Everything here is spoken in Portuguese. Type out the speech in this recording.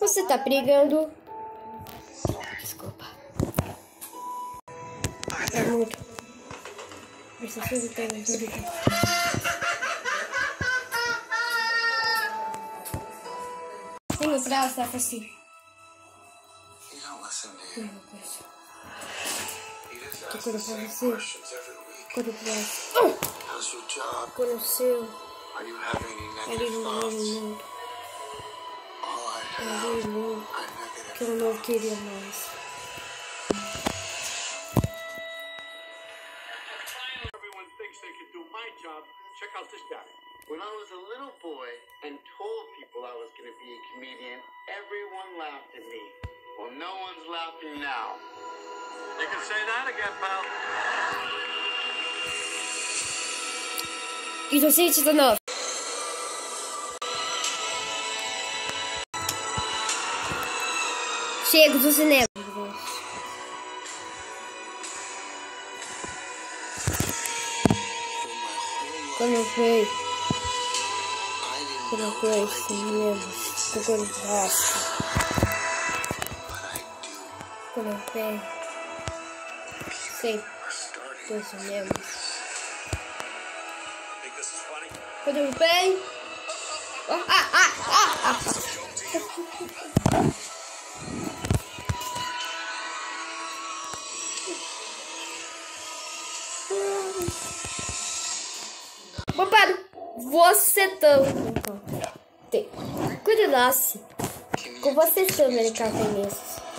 Você tá brigando? Desculpa. É muito. Preciso ter Tem no braço, tá assim. You? uma coisa. Ask quando every week. Quando your job? Quando o seu. Are you having any Ali negative no mundo. Mundo. are Que eu não queria mais. check out this guy. When I was a little boy and told people I was going to be a comedian, everyone laughed at me. Well, no one's laughing now. You can say that again, pal. You don't see do novo. Chego do cinema. Quando eu fui, quando eu fui cinema, sense, com quando eu fui, sei, do cinema. Quando eu fui, ah, ah, ah, ah, Papai, você também. You Com vocês também, café nesses.